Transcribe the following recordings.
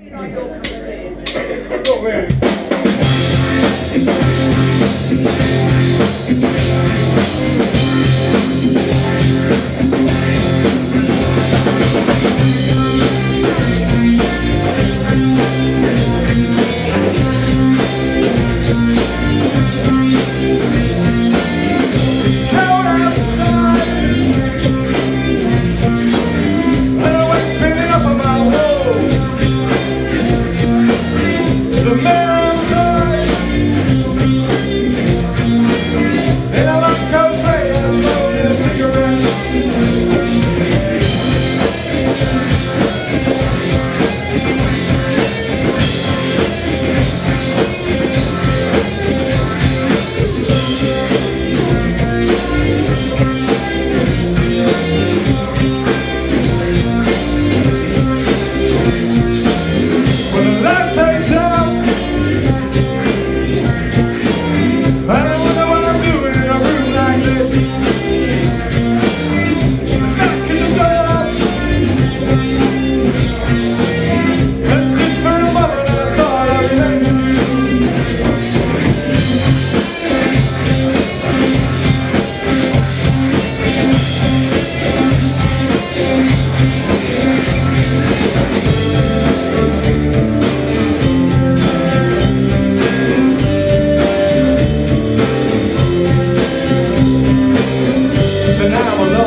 Not really.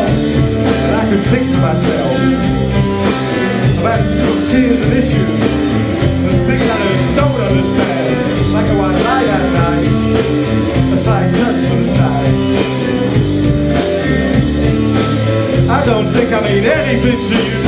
and I could think to myself about little tears and issues and things I just don't understand. Like how I lie at night, as I touch sometimes. I don't think I mean anything to you.